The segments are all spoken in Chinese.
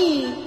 い。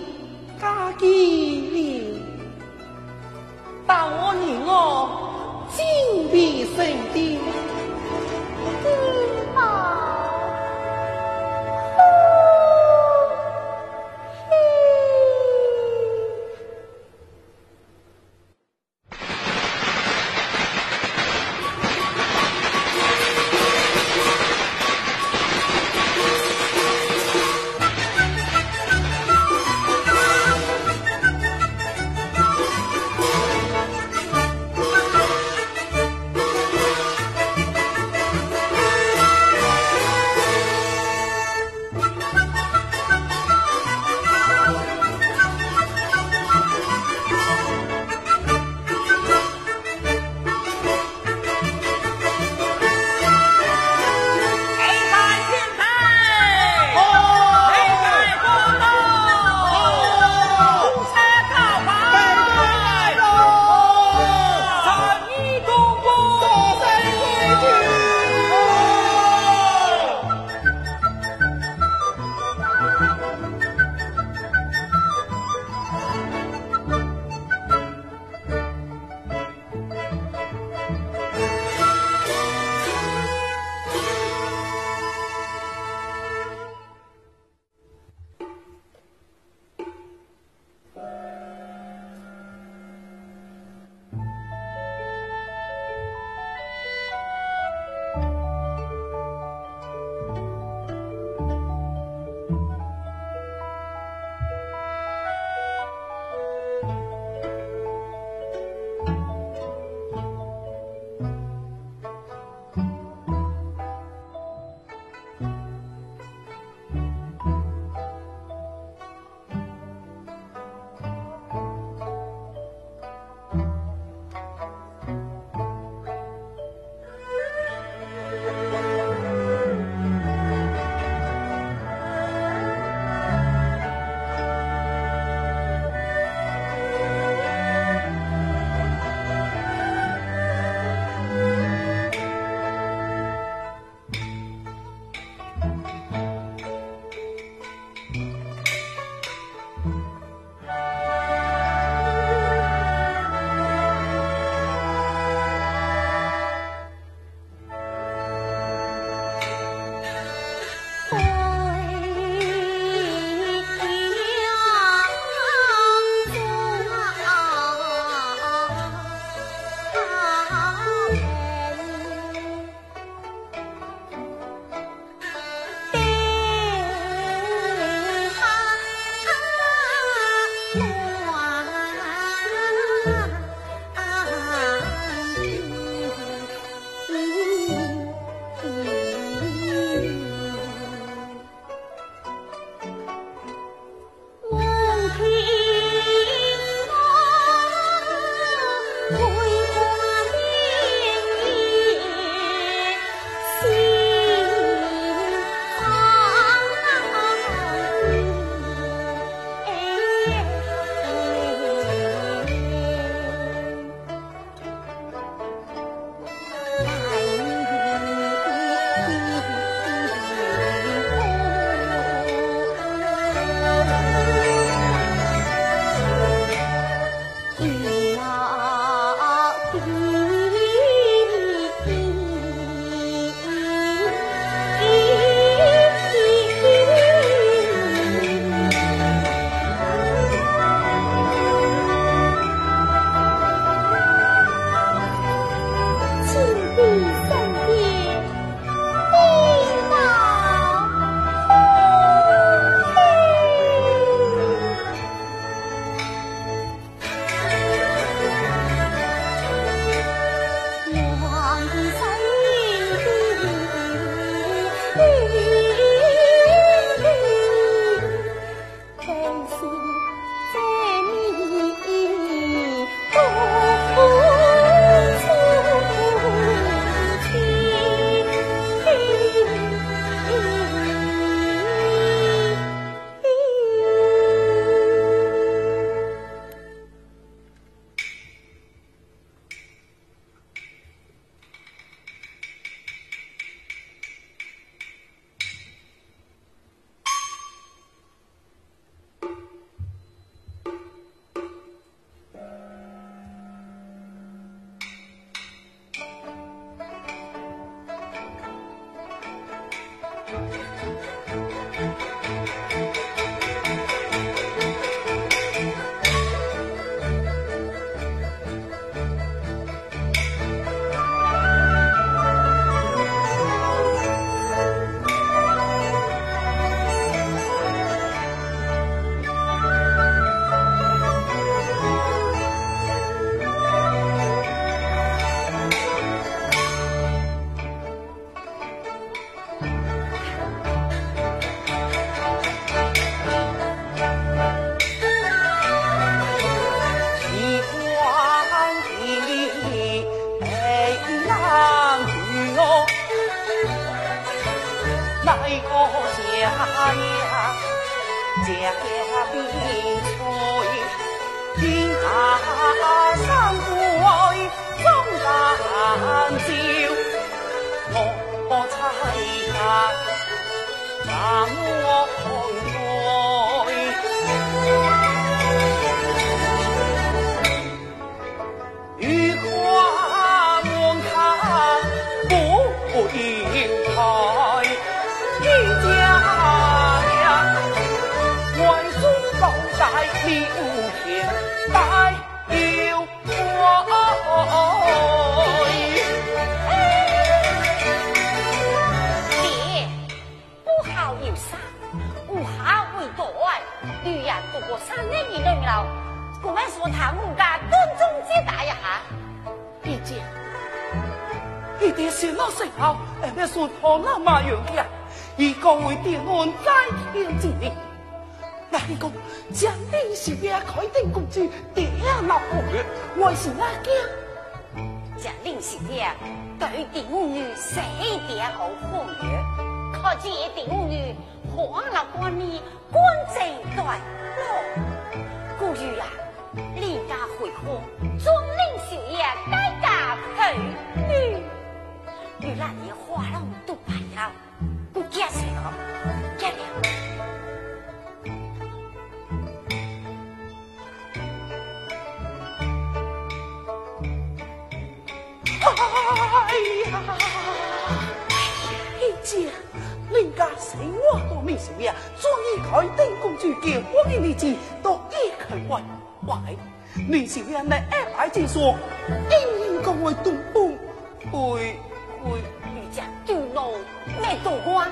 没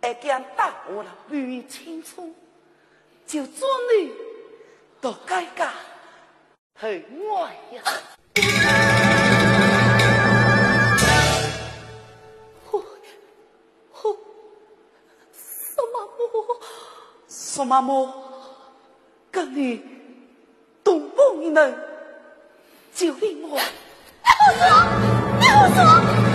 爱讲大我了，捋清楚，就做你到该家很爱呀。我我苏妈母，苏妈母跟你东不一能。就令我！你胡说！你胡说！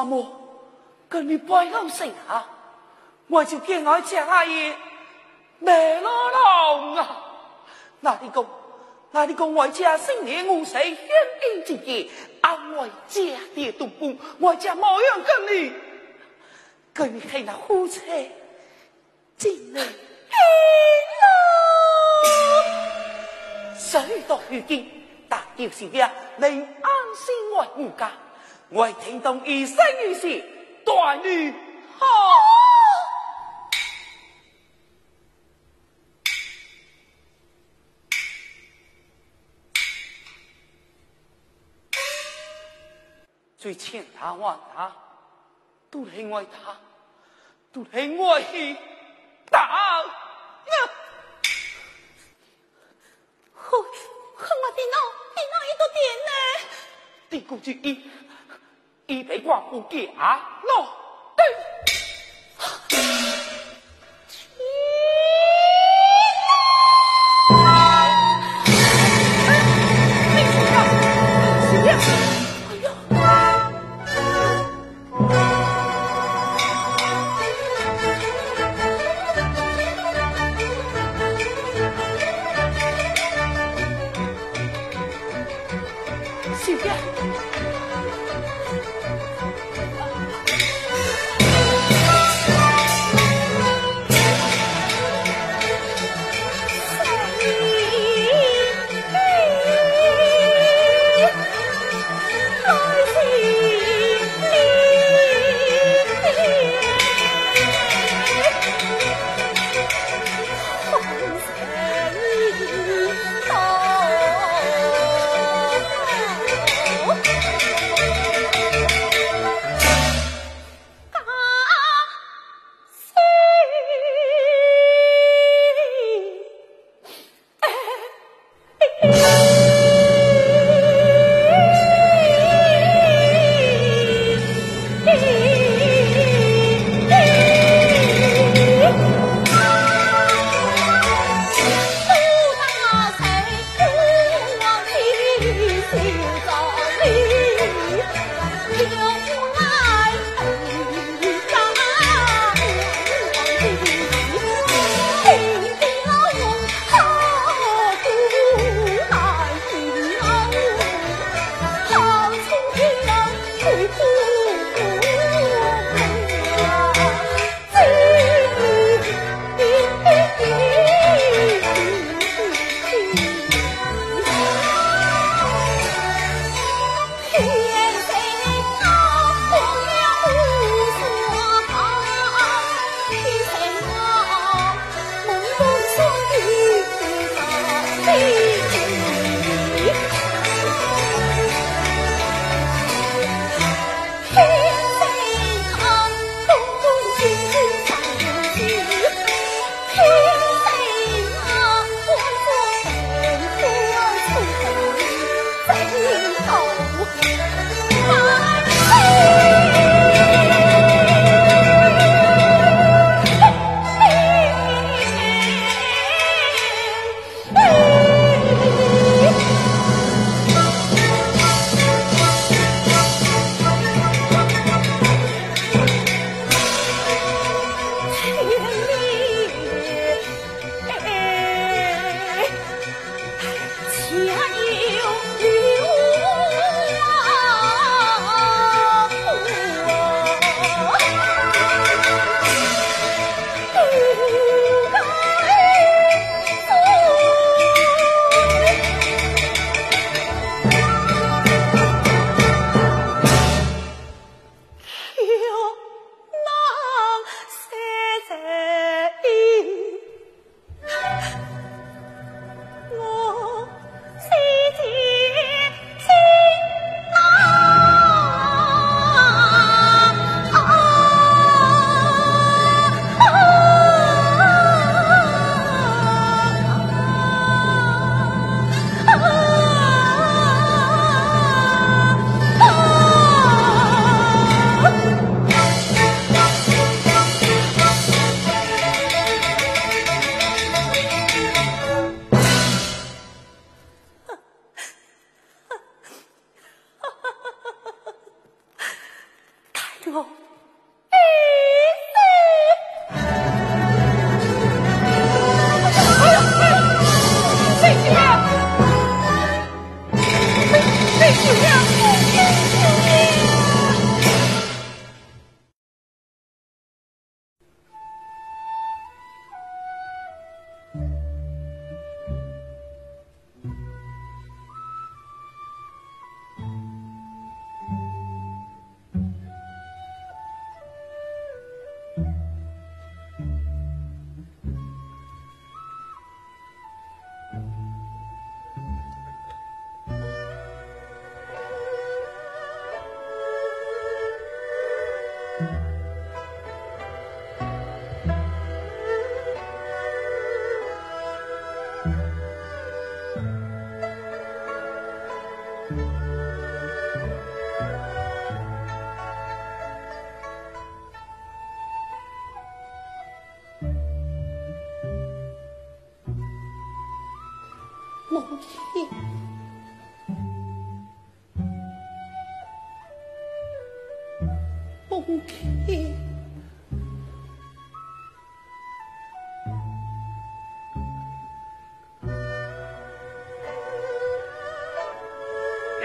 妈妈，跟你拜老神啊！我就见我家阿爷没了老啊！那你讲，那你讲，我家新年五岁香烟之节，俺我家的东宫，我家冇样跟你，跟你看那火车进来，谁到如今，大叫是呀，能安心为我家。我听懂一生一世，断女好。最欠他万他，都是我他，都是爱他。我我电脑电脑一度电呢？电工具一。一被光顾家喏，对。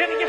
小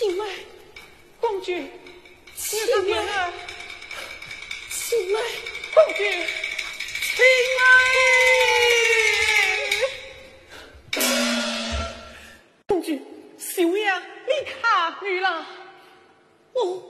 亲妹，公主，亲妹，亲妹，公主，亲妹。公主，小样，你下雨啦！我。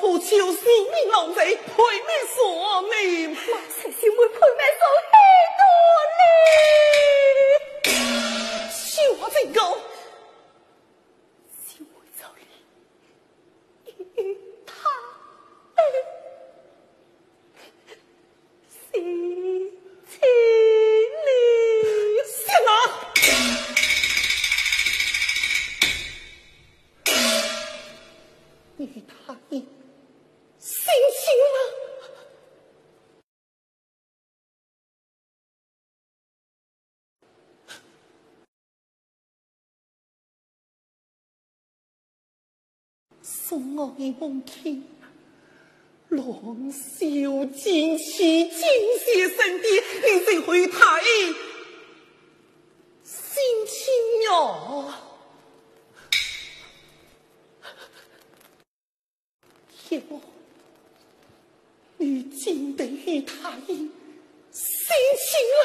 送我的你梦听，龙秀金旗，金先生的，你怎会太心情哟？天王，你竟得与他应心情了？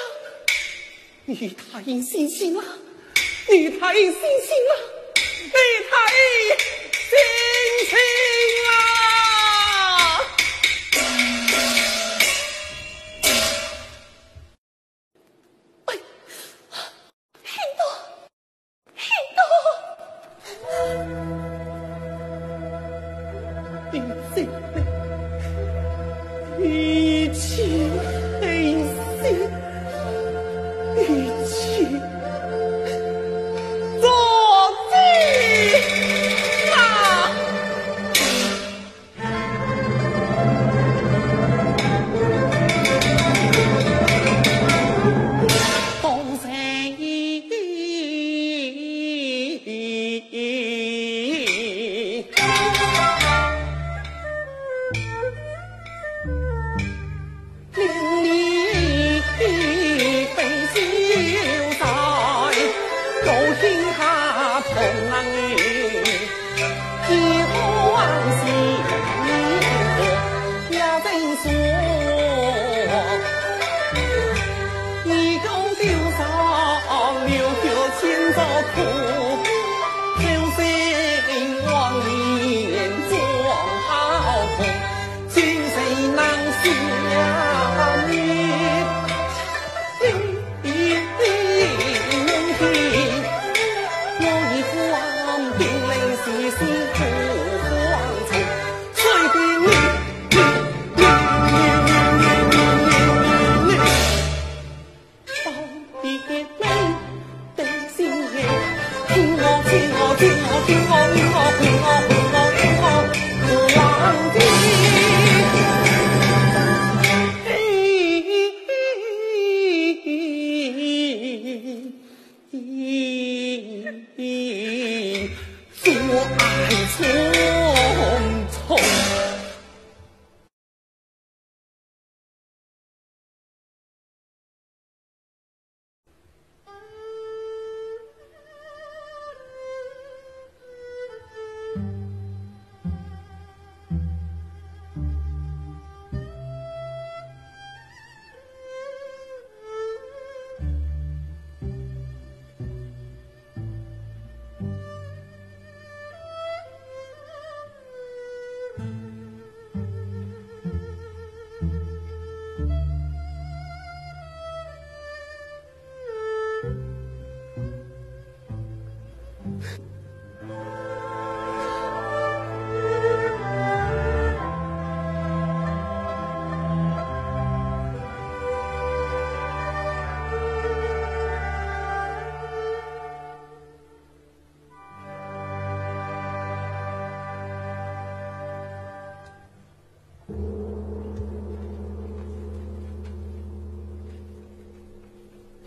与他应心情了？与他应心情了？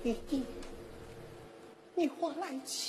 你弟你活来气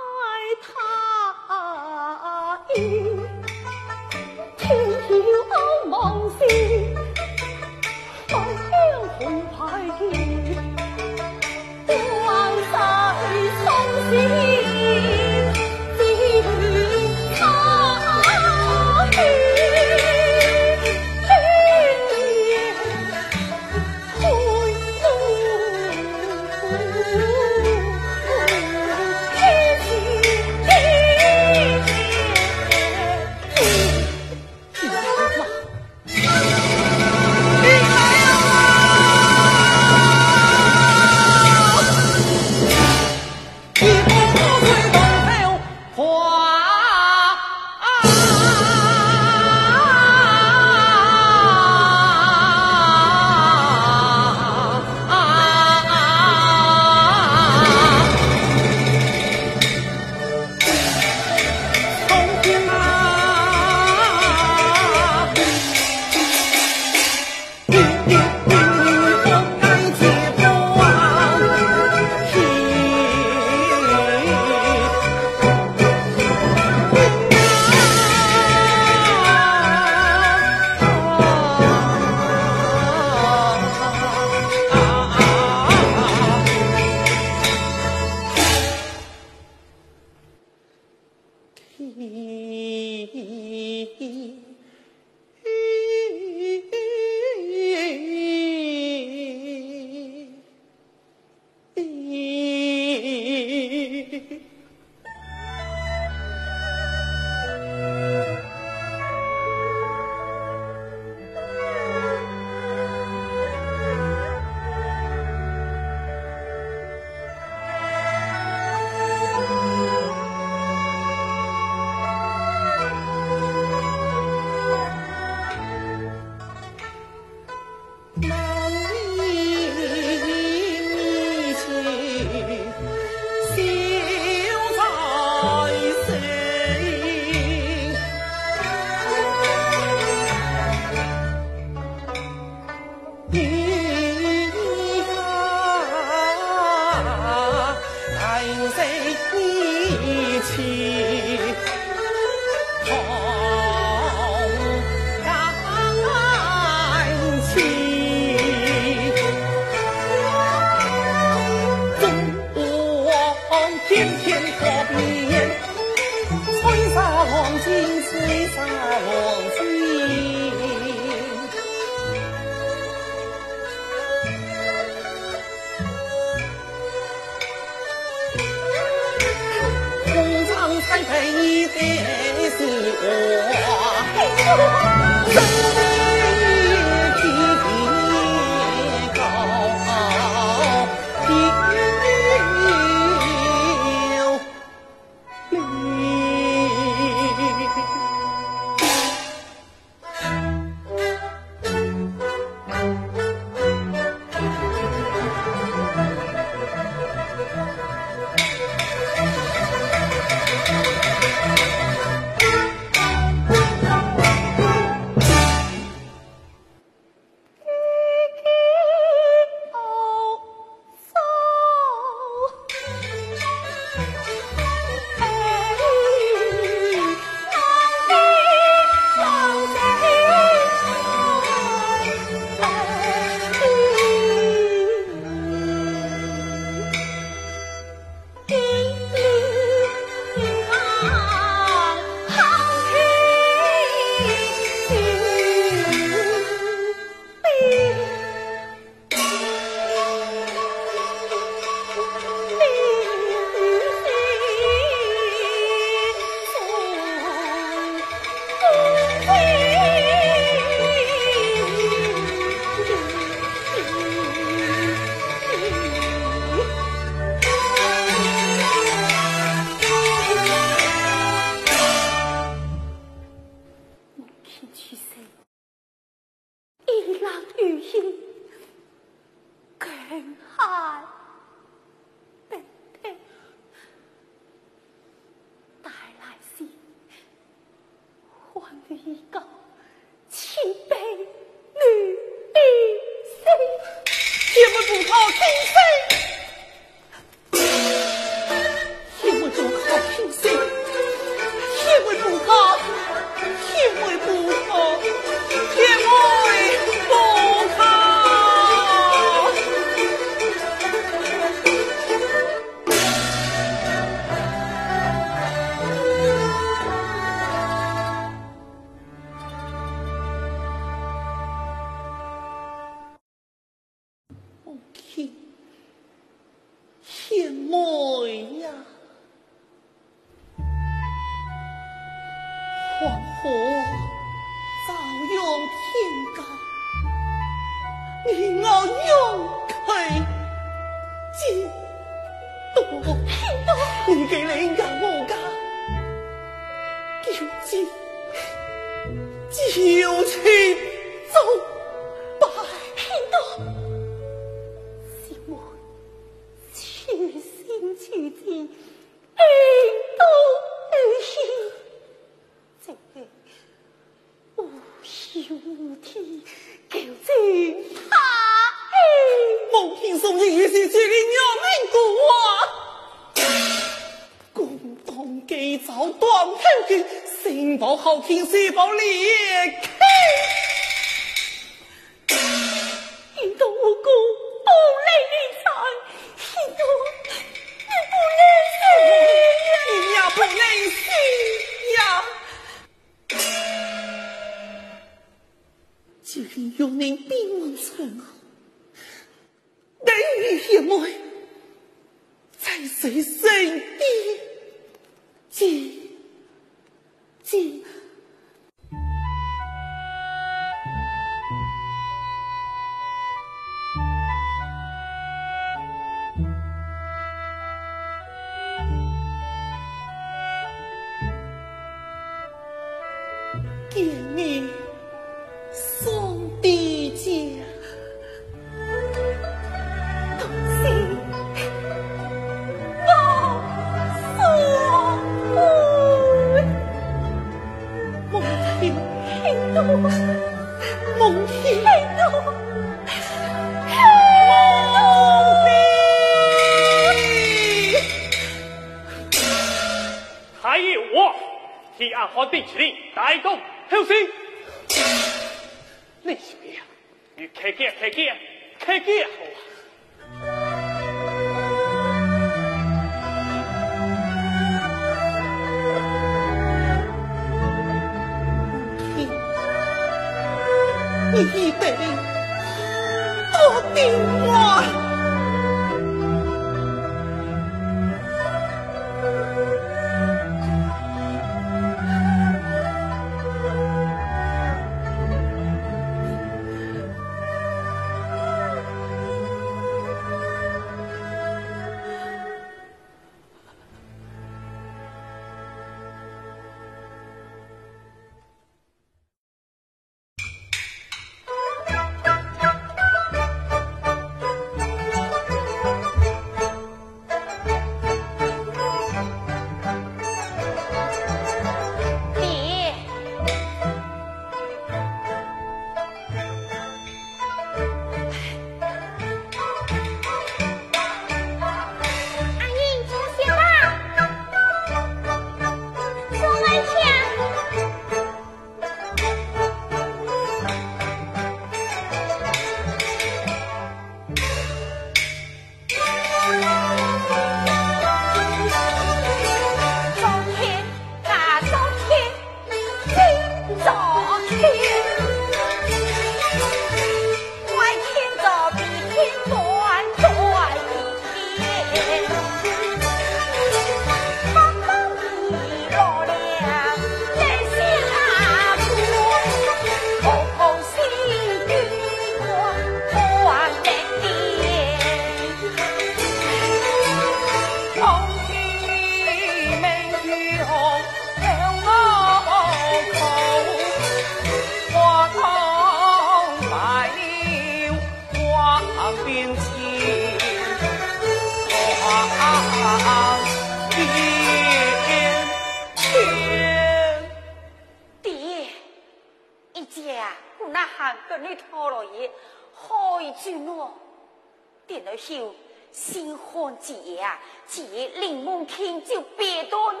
婚之夜啊，姐临门听就别多牙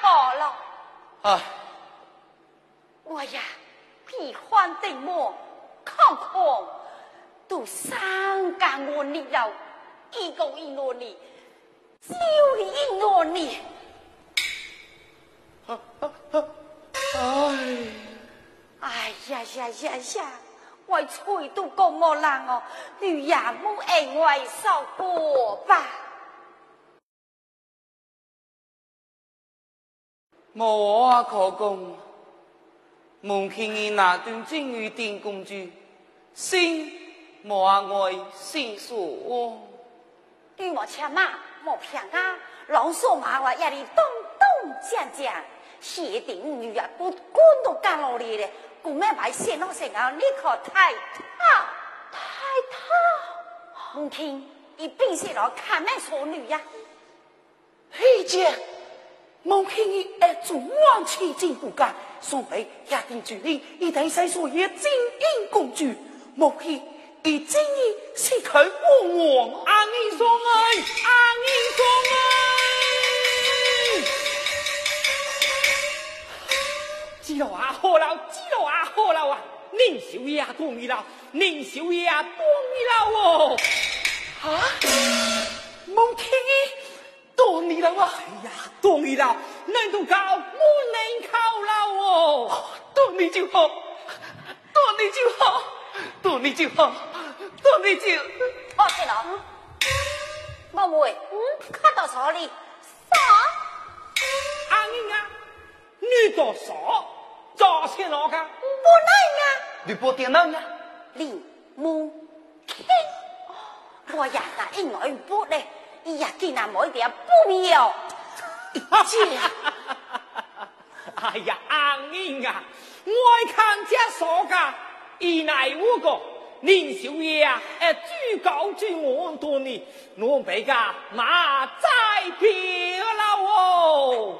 口了。啊，我呀，比换定么，靠空都三干我你了，一个一诺你，一诺你。哎，哎呀呀呀呀！我吹都讲我人哦，你也莫爱我受过吧？无话可讲，梦见你那段金玉定公主，心无爱心说。你莫吃嘛，莫骗啊！老说嘛话也里咚咚讲讲，谢定女啊，不管都干落嚟咧，古咩买先弄成啊，你可太太太太！蒙听，一并是老看那丑女呀，嘿姐，蒙听你爱做万千金不干，送俾家庭主人，一定使所有金银公主，蒙听一今日是佢我我阿你说爱，阿你说爱。知道啊，好了，知道啊，好了啊，宁少爷啊，多你了，宁少爷啊，多你了哦。啊！蒙听你多你了啊！哎呀，多你了，难度高，我能靠了哦。多你就好，多你就好，多你就好，多你就。哦，对了，妹妹，嗯，看到啥哩啥？阿宁啊，你多少？早些老个，不能啊！你播电脑呀？李木听，我呀那一外不嘞，伊呀竟然冇一点不妙。姐，哎呀，阿宁啊，我看这傻个，一乃五个，林少爷啊，哎，居高居我多年，我被个马再别了哦。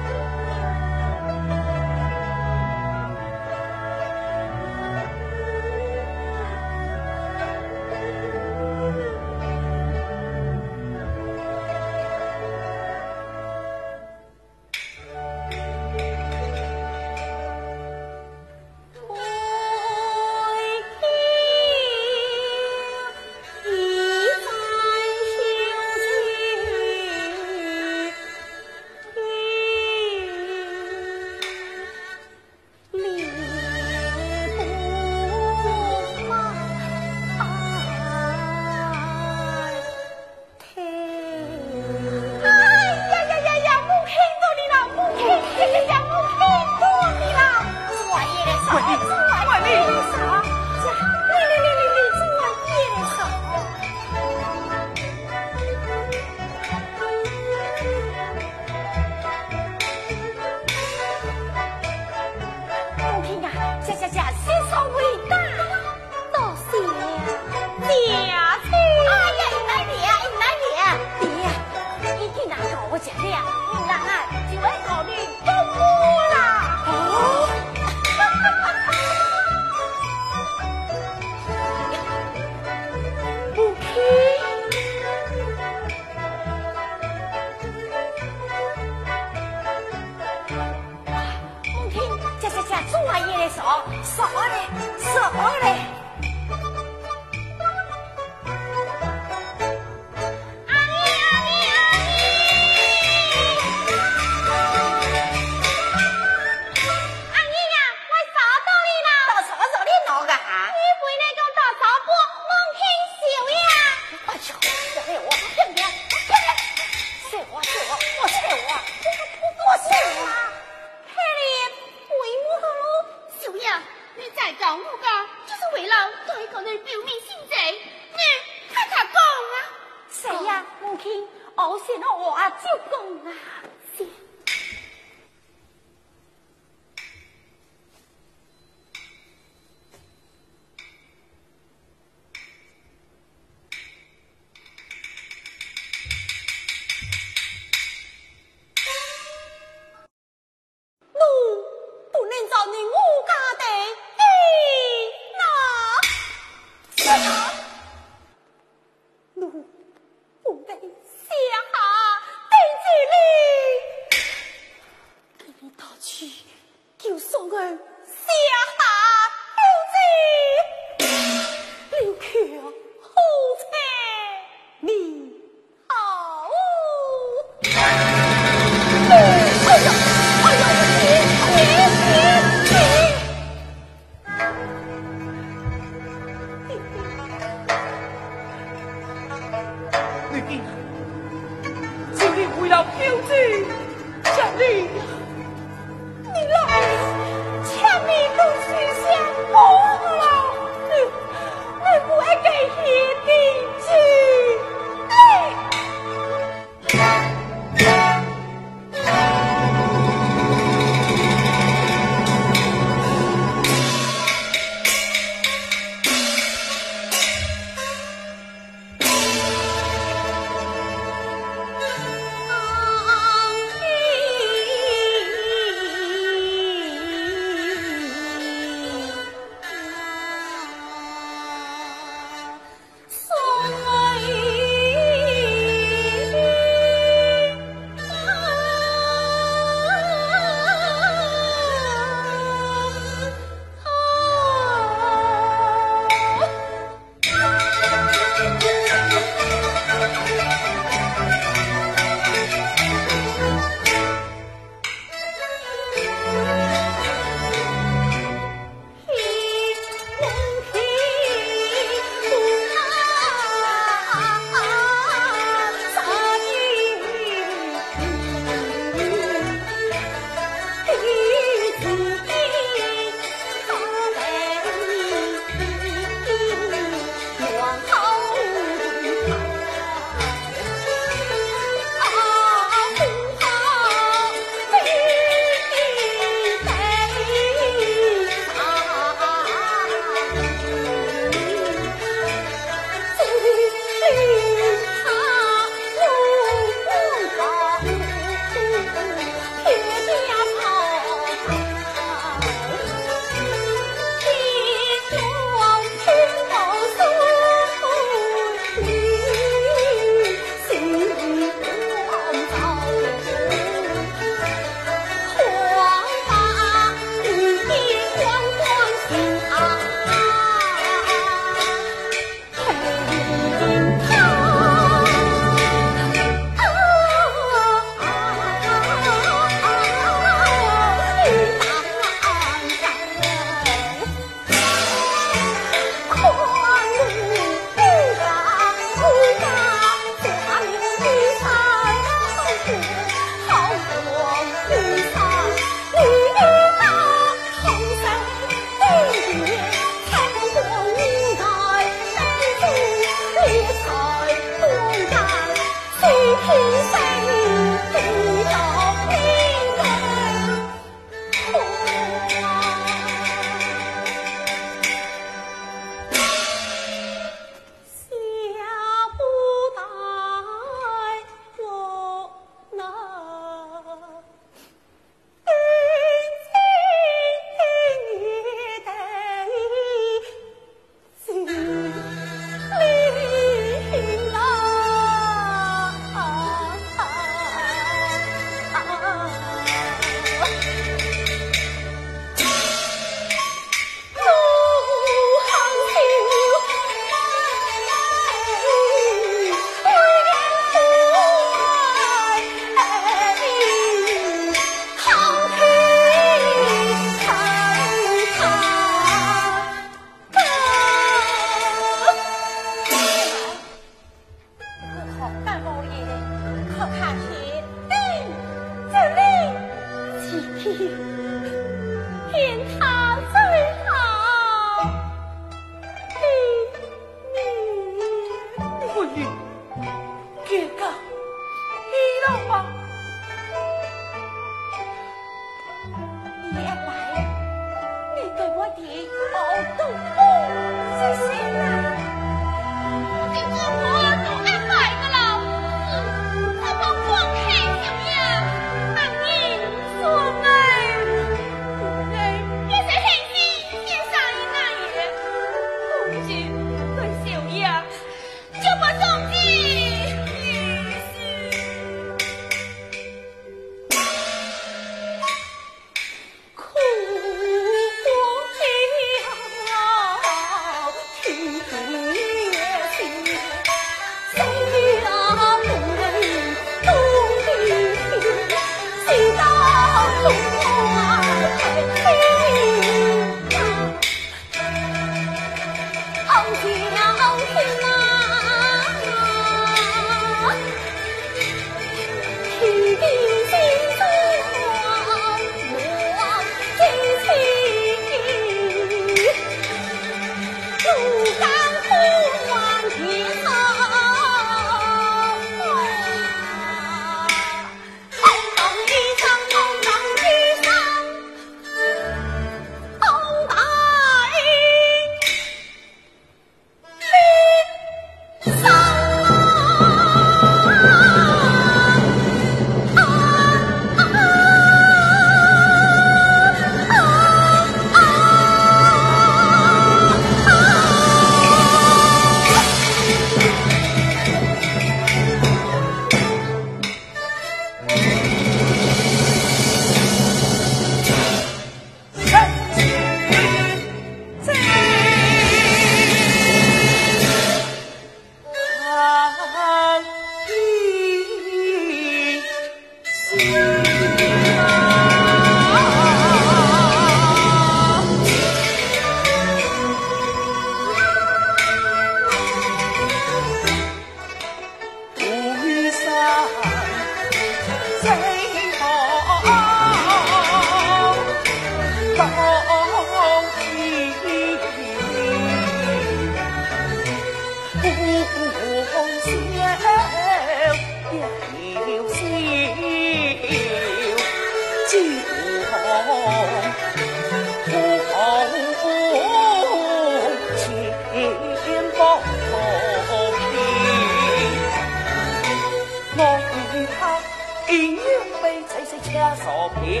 家所别，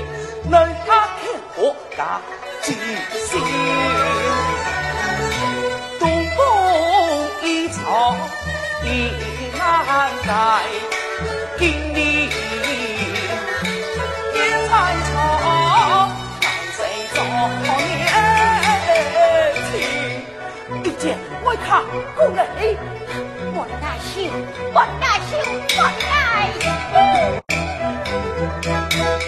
泪他看我大几心。独步一场亦难耐，今年也才长，当谁早年轻？一见我看过来，我大秀，我大秀，我大。Thank you.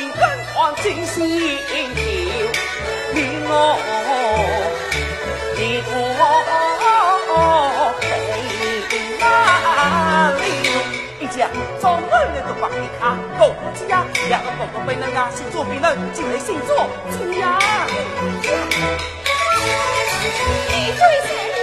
你跟团进行你我你我你哪里我你一家做媒人都把你看个鸡鸭鸭人家姓左名人进来姓左进来你最行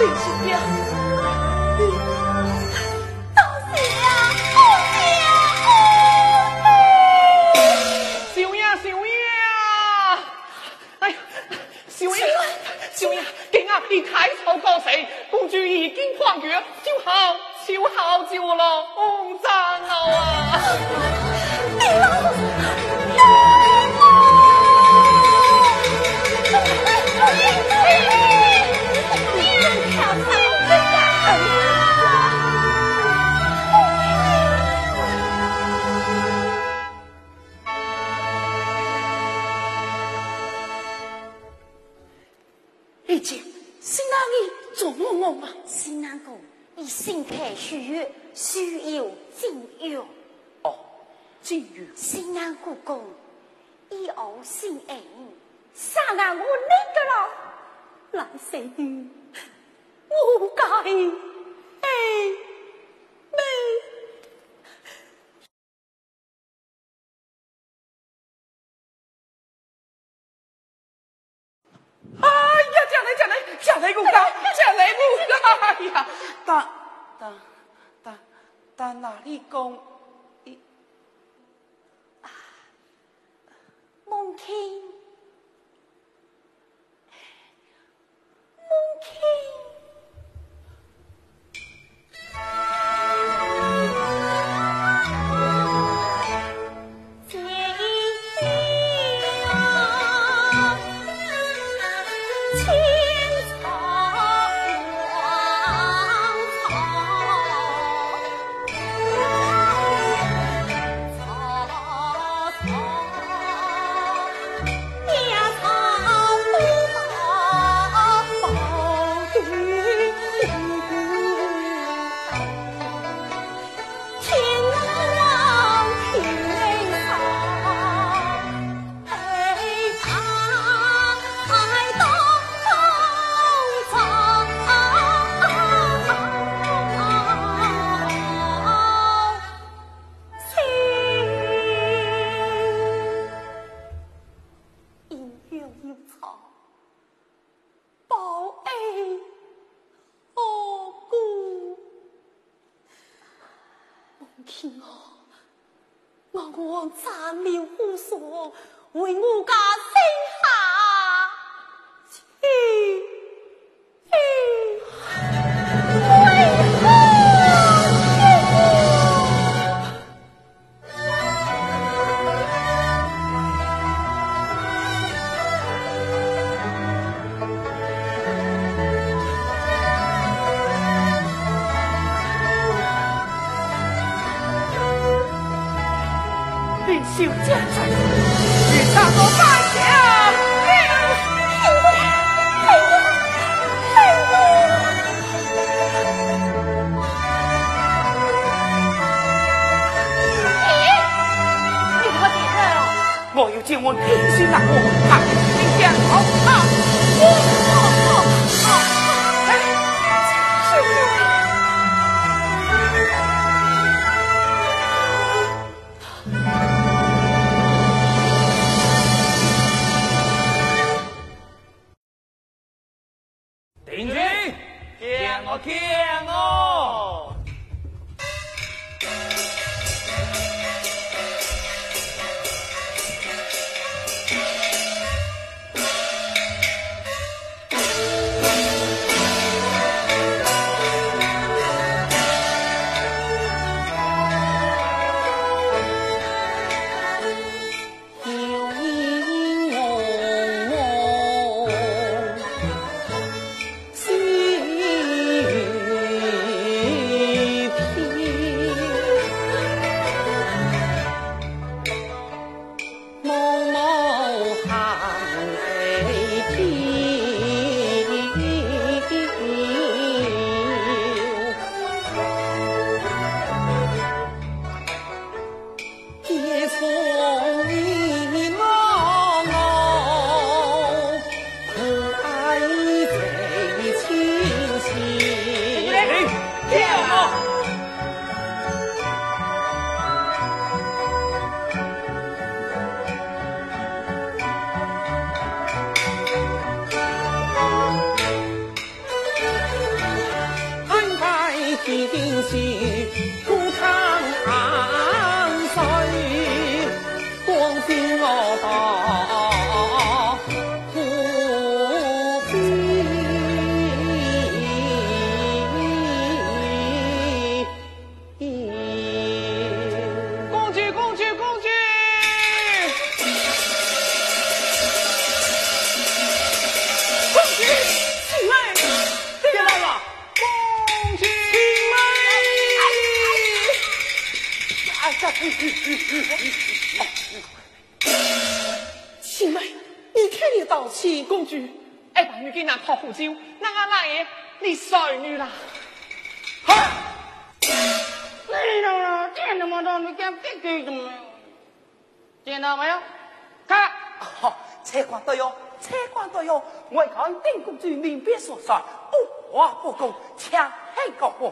Please.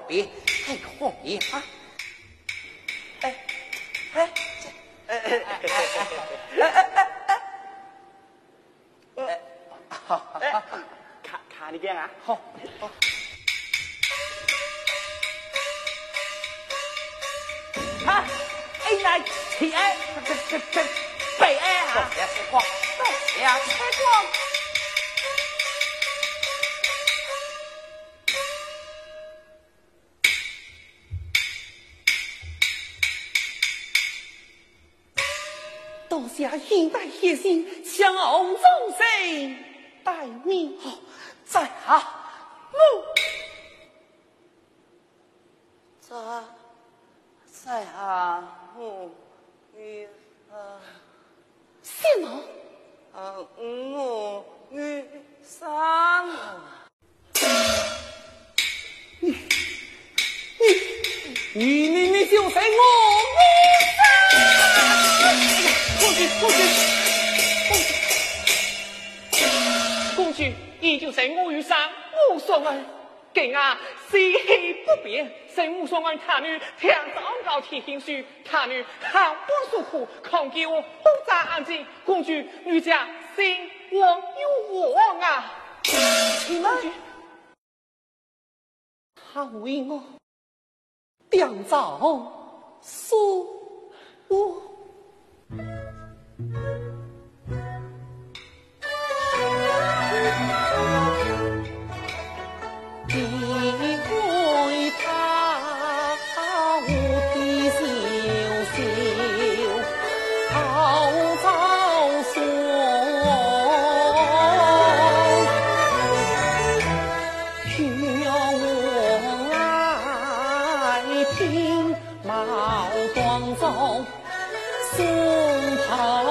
lebih 女家心王有王啊！请问他为我酿造苏我。送走送走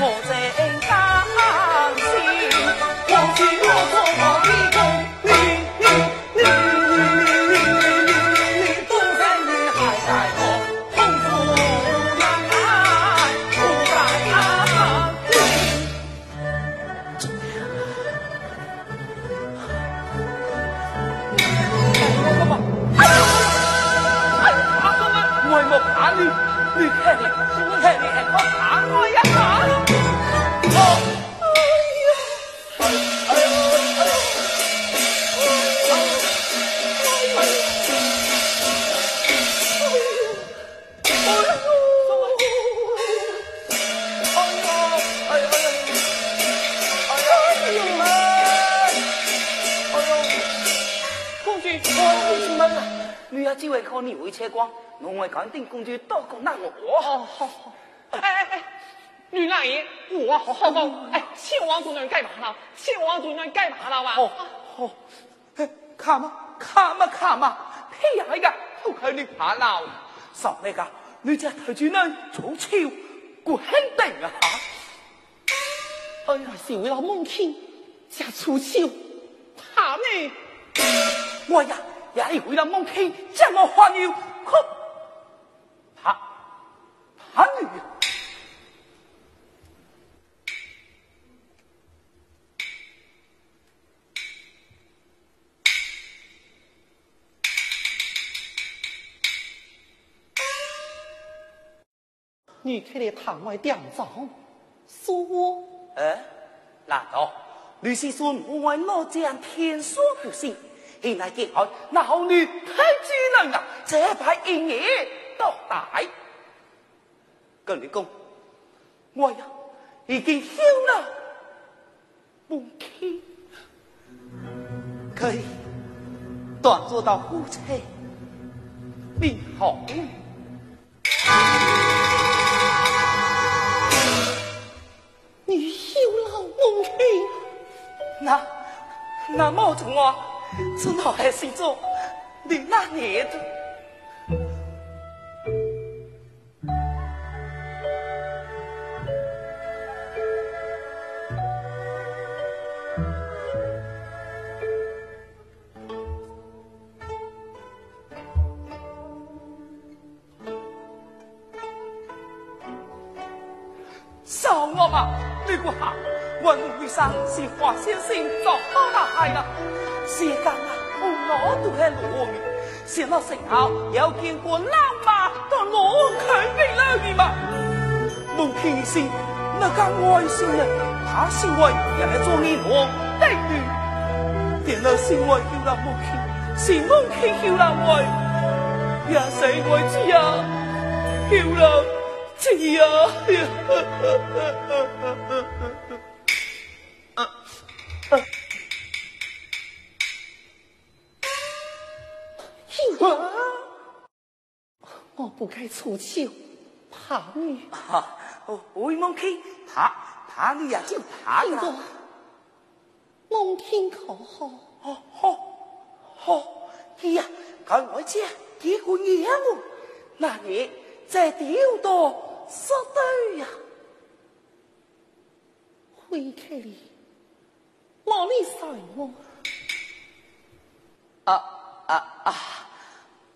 我正担心，我是我做我的公，你你靠你为车光，我会赶紧工具到工那我。好好好，哎哎哎，女大爷，我好好好，哎，亲王总任干嘛了？亲王总任干嘛了哇？哦，好，哎，看嘛，看嘛，看嘛，屁呀一个，都看你怕了。上那个，你家头就呢出糗，过很等啊！哎呀，是为了孟庆，下出糗，怕你，我呀。衙役为了母亲这么放牛，他他女人。你去了堂外点灶，叔。呃，难道你是说我外老将天书不行？现在见开男女太主人啊，这排一年到大。跟你讲，我呀已经休了不去，可以短做到夫妻，你好。你休了梦听，那那毛从我这脑海心中你那年的。是华先生做好大害啊！世间啊，我都系罗面，上了城后有见过老马到罗去给了你嘛？冇偏心，那个外星人，他是为也来做你罗对于，点了是为叫人冇偏，是冇偏叫人为，也是为知啊，叫人知啊！我不该出手，怕你。哈，为梦听，怕怕你呀，就怕了。梦听可好？好，好，好。哎呀，看我这结果娘哦，那你在丢到石头呀？回开里，哪里晒我？啊啊啊！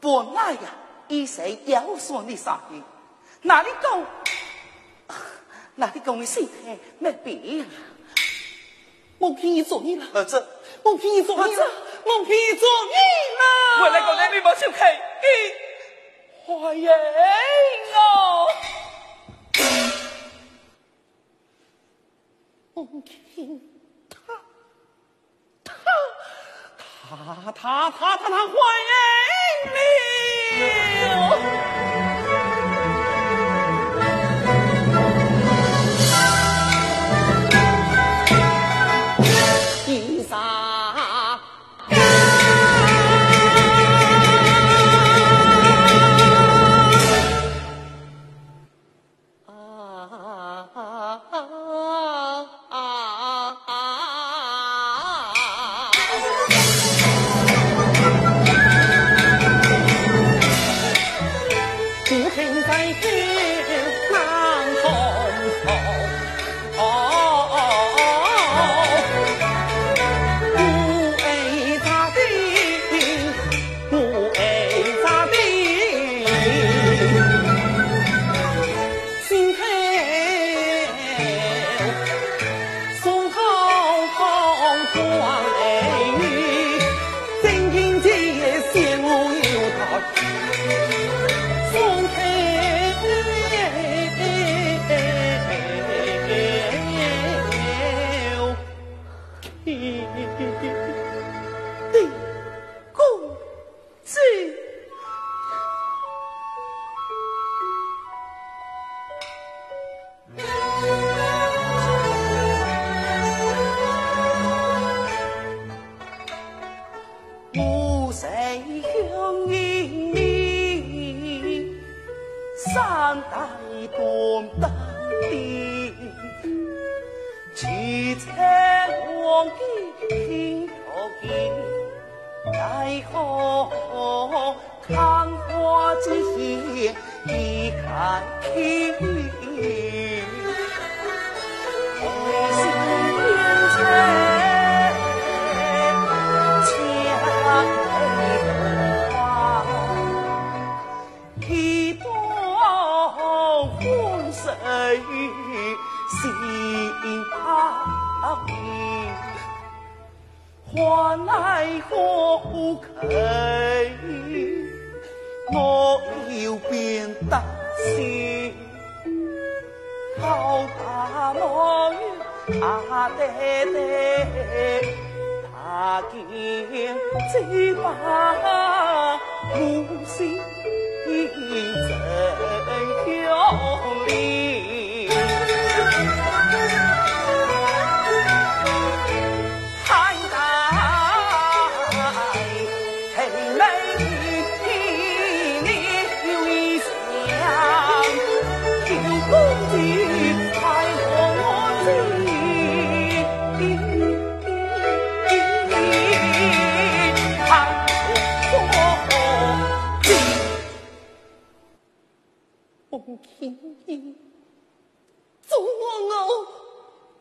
本来呀。一谁要说你啥意？哪里讲？哪里讲你心态没变？我骗你做你了，儿子，我骗你做你了，我骗你做你了。我来讲你，你莫小气，欢迎哦。梦萍，他，他，他，他，他，他，你。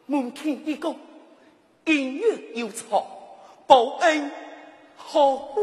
门前一个姻缘有错，报恩好。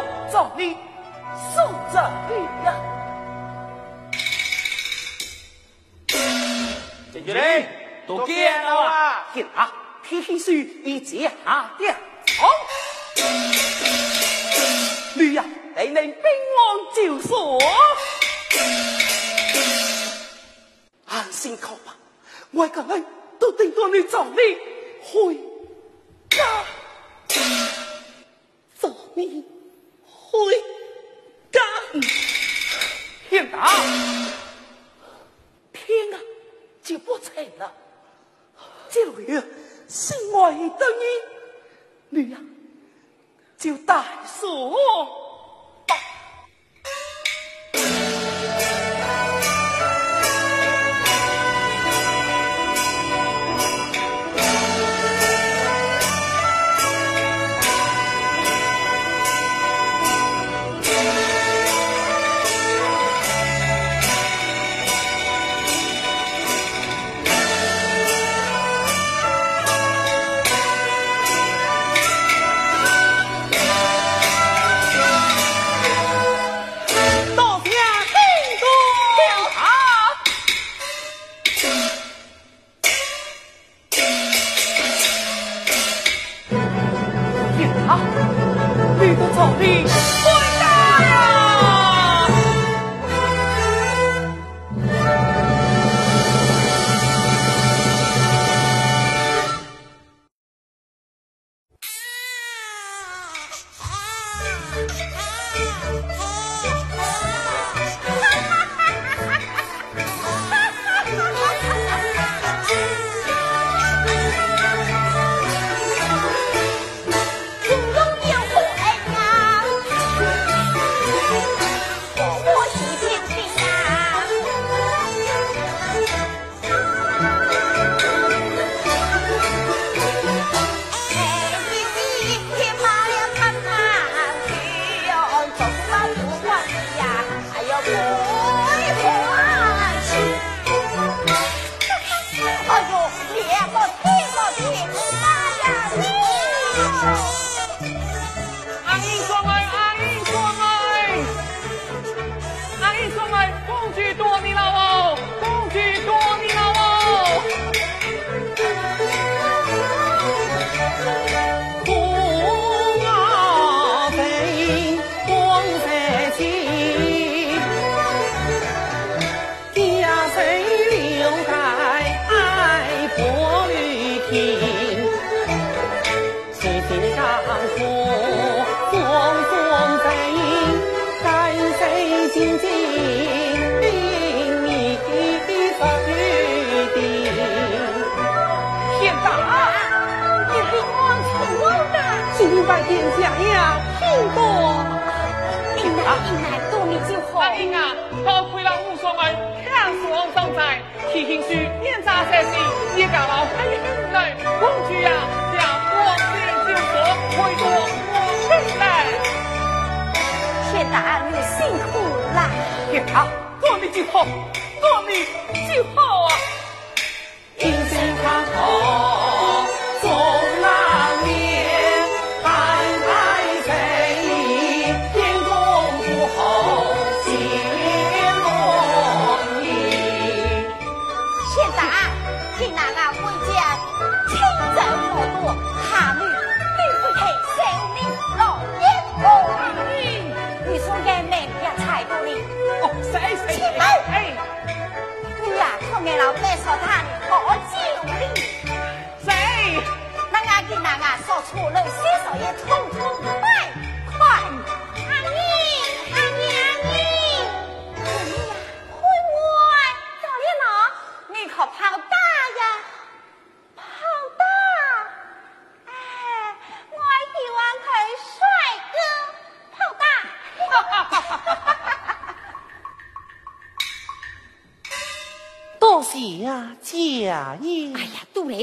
荒从后，造你呀！这就嘞，都见了啊！见啊！天天书一接下掉，好，女呀，你能兵荒就所，安心靠吧。我今日都定多女造你回家。走。你回家。天啊，天啊，就不成了。这位心爱的你，女呀，就带锁。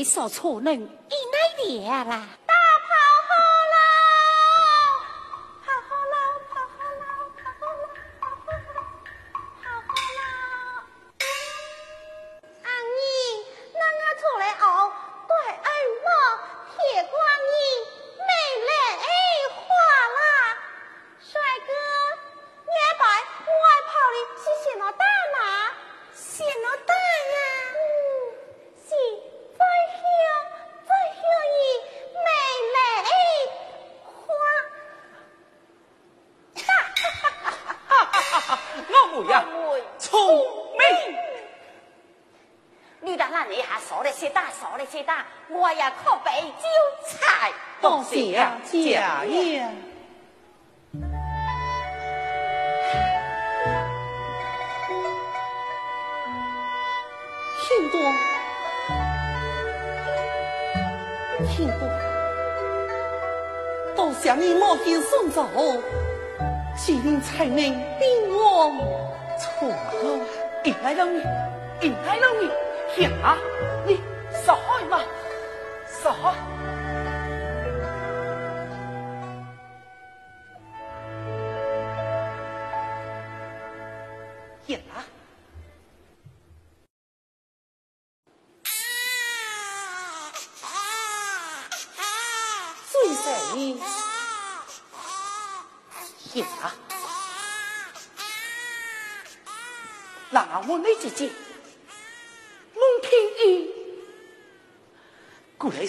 少错能，一乃烈啦。才能兵亡错后？迎来了你，迎来了你，呀，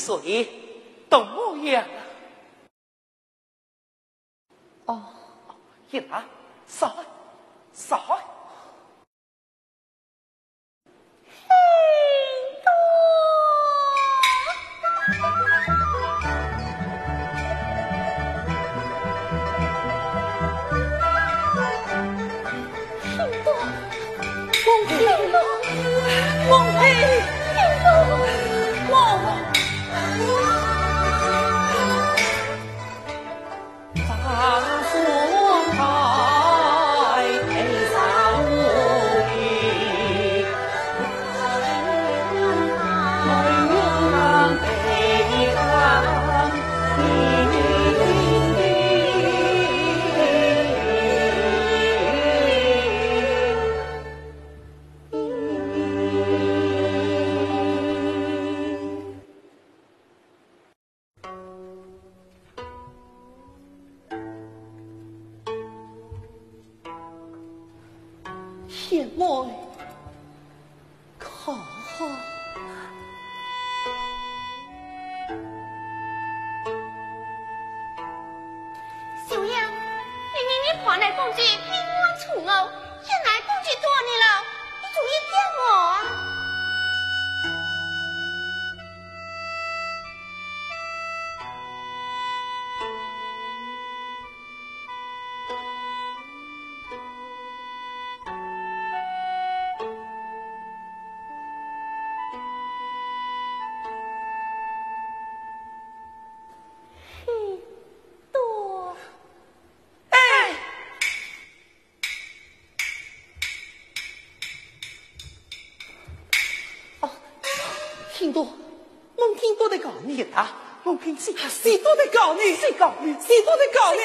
过来说的，懂物业。孟听多的告你啊！孟听谁谁都在搞你，谁搞你，谁都在搞你。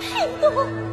听多。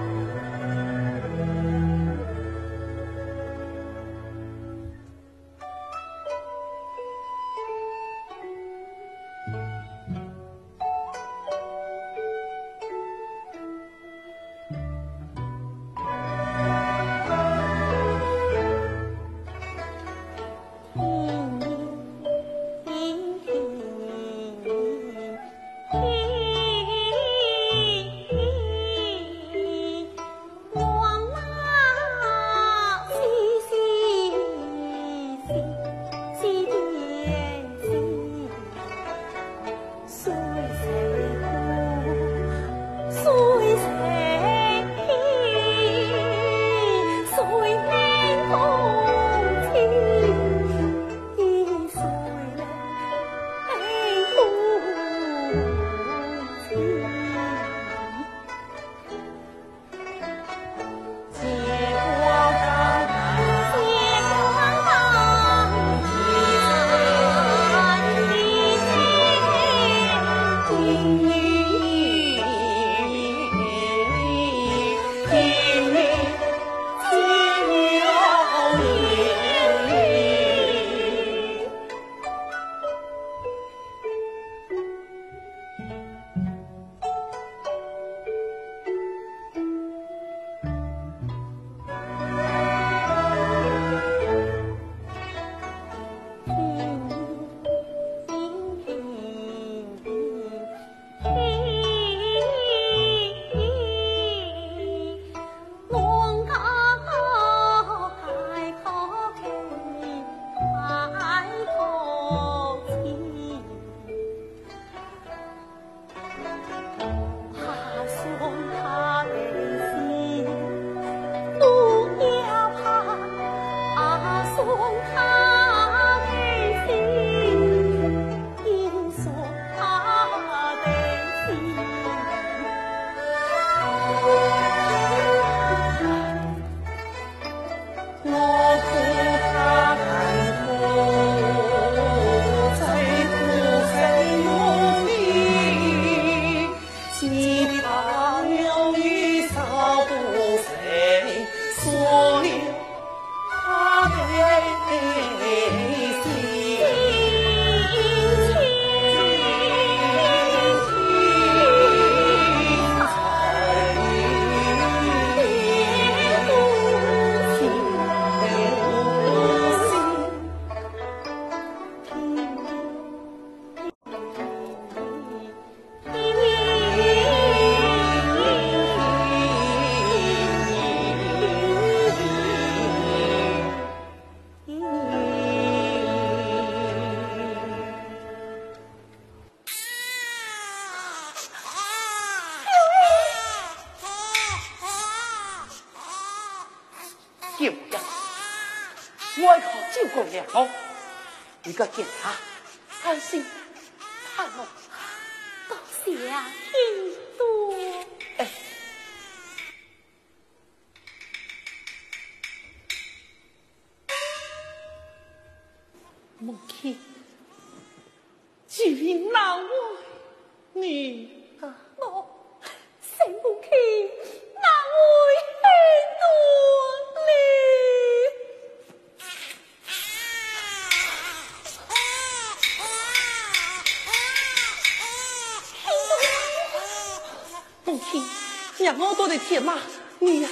让我多的铁马，你呀，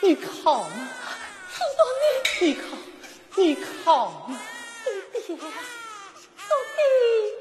你靠吗？好多你，你靠，你靠吗？爹，都给我。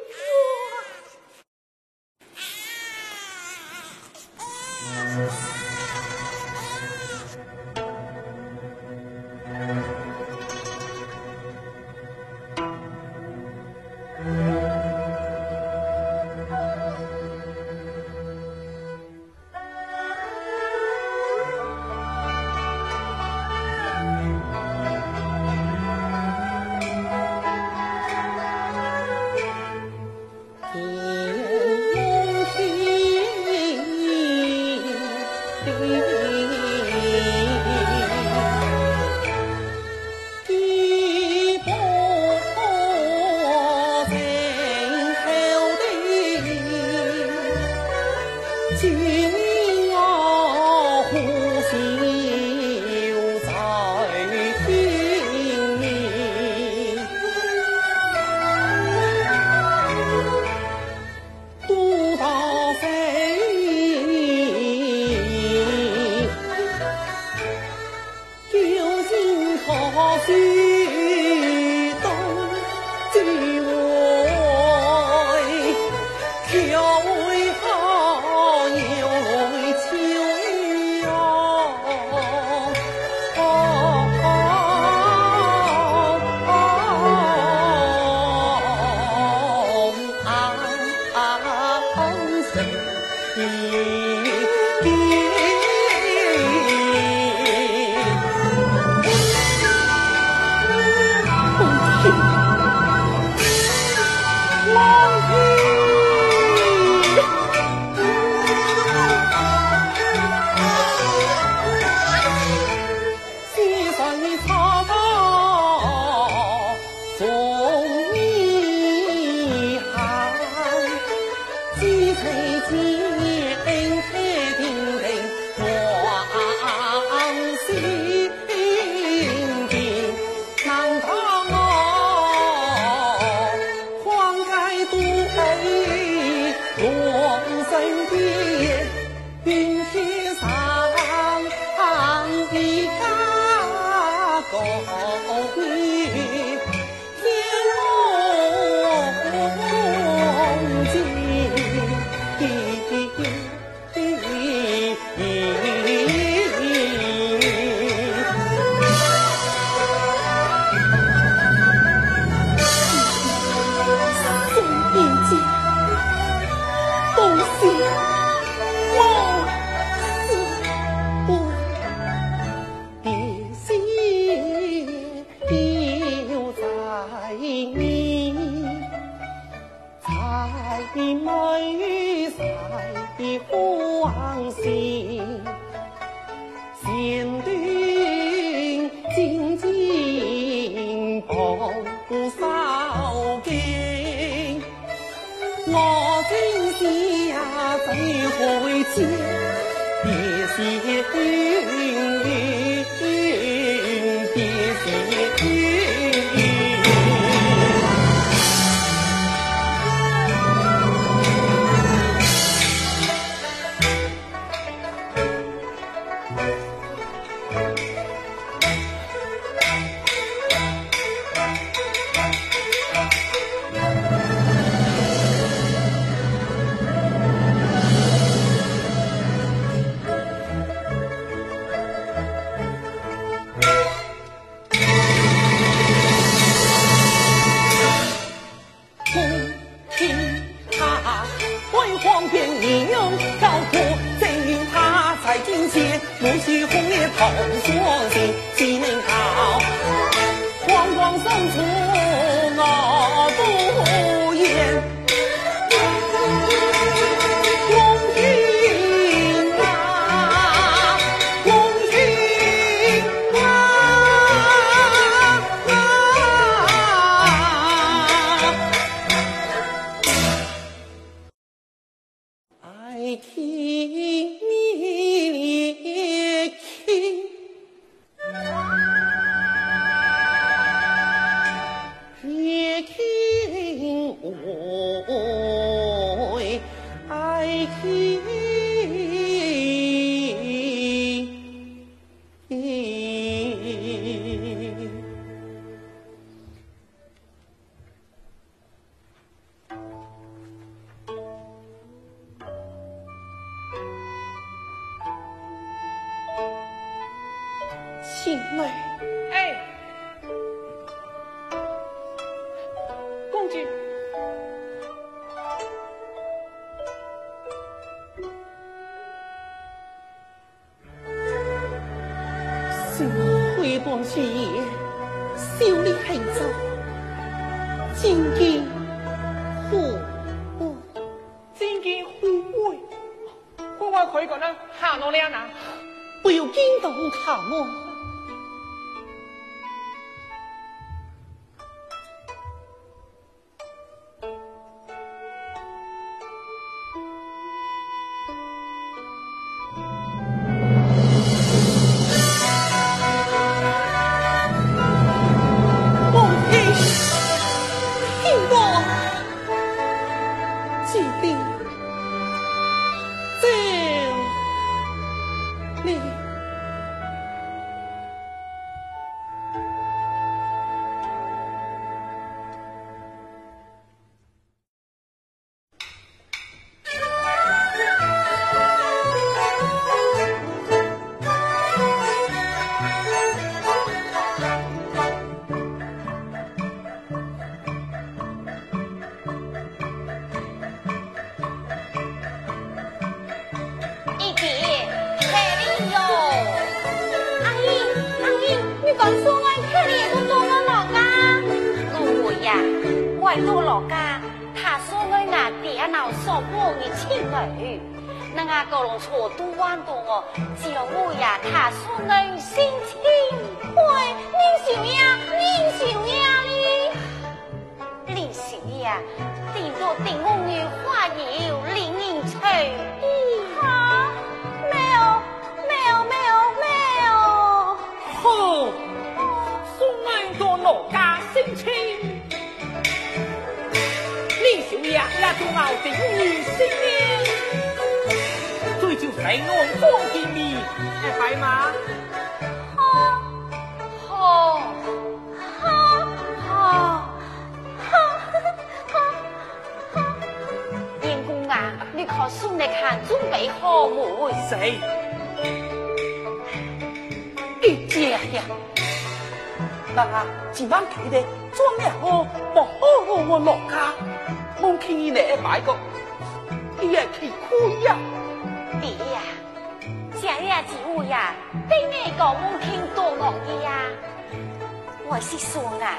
我听多我的呀。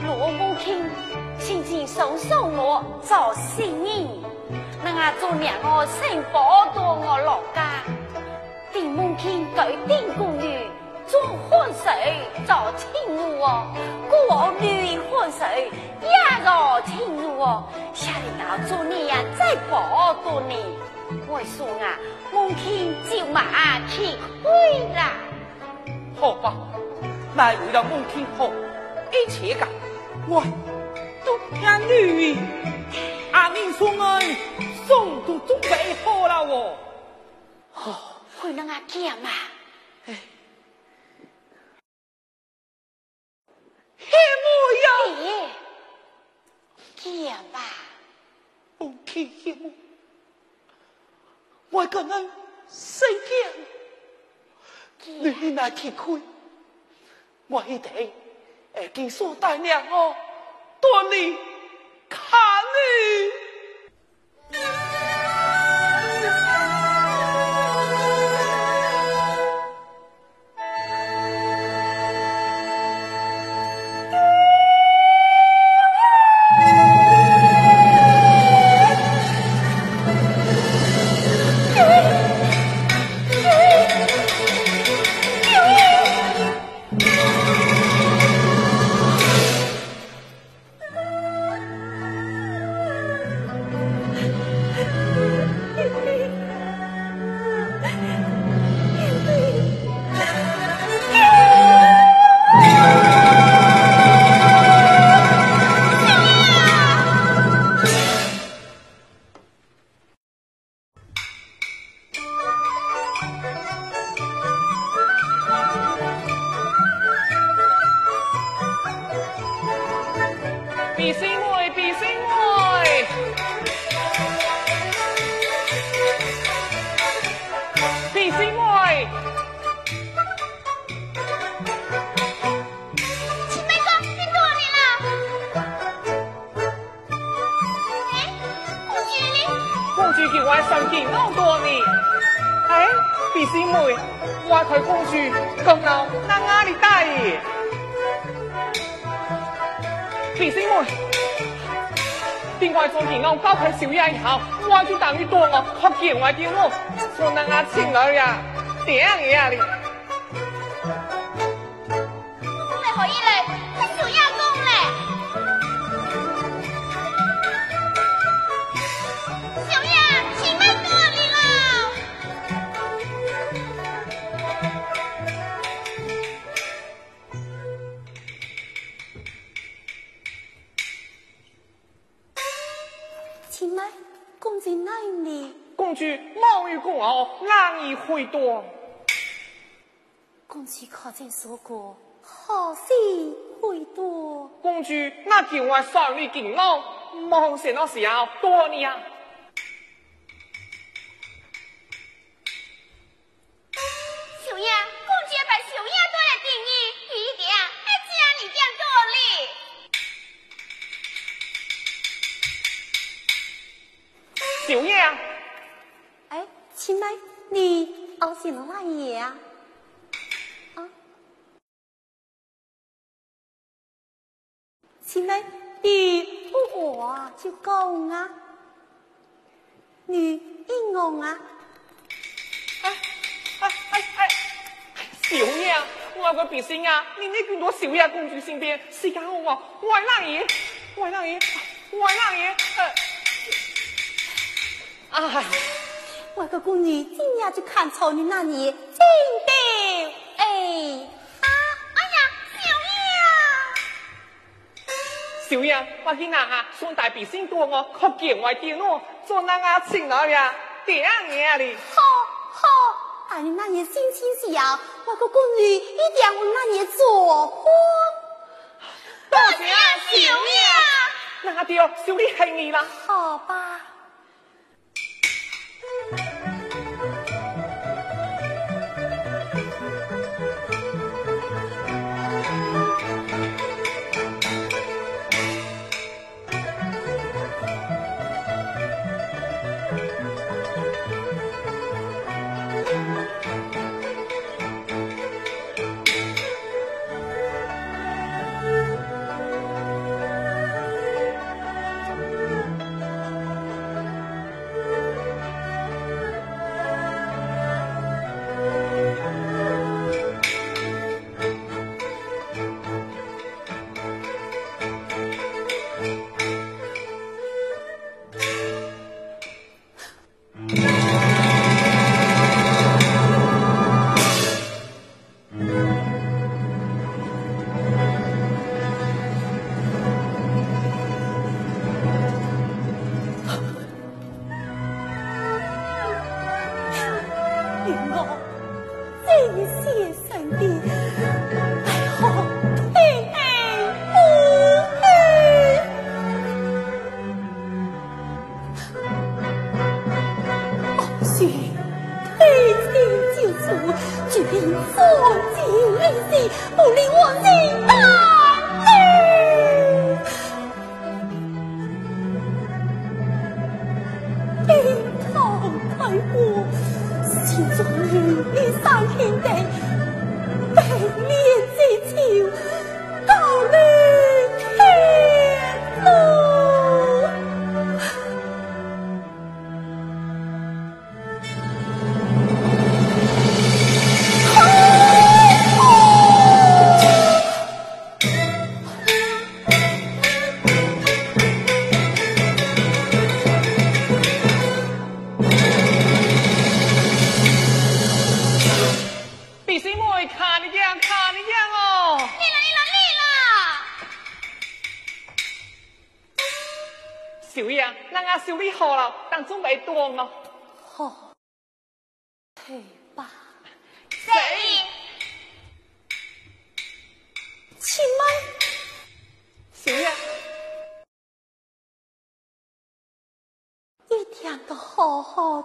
我是说啊，罗母亲亲自送送我做新人，那俺做娘我先保到我老家。丁母亲对丁公女做婚事做亲务哦，过女婚事也做亲务哦，下里要做娘再保多你。我说啊，母亲就马去亏啦。好吧，乃为了母亲好，一切噶，我都听女。阿明送俺送都准备好了哦。好，会让阿见嘛？哎，黑木呀，见吧。母亲黑木，我跟俺谁见？你那去开，我一定会给苏大娘哦，多你看。那叫我上你敬老，忙什么时候多呢？你不话就讲啊，你应我啊？哎哎哎哎，小娘，我个别心啊，你那跟到小爷公主身边，时间好啊，外老爷，外老爷，外老爷，啊！我个姑娘今夜就看错你那里，小燕，小燕，我去拿下送大比心多我，可见外电哦，做那个亲那呀？点样哩？好好，哎，你那年心情小，我个闺女一定为那年做花。多谢小杨，那就小丽恨你了。好吧。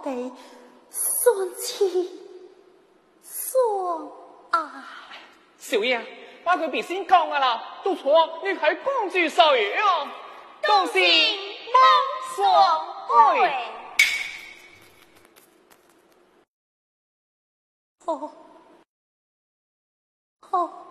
的顺其顺爱。少爷，我佢别先讲啊啦，都错，你睇公主少爷啊，恭喜梦所会。好，好，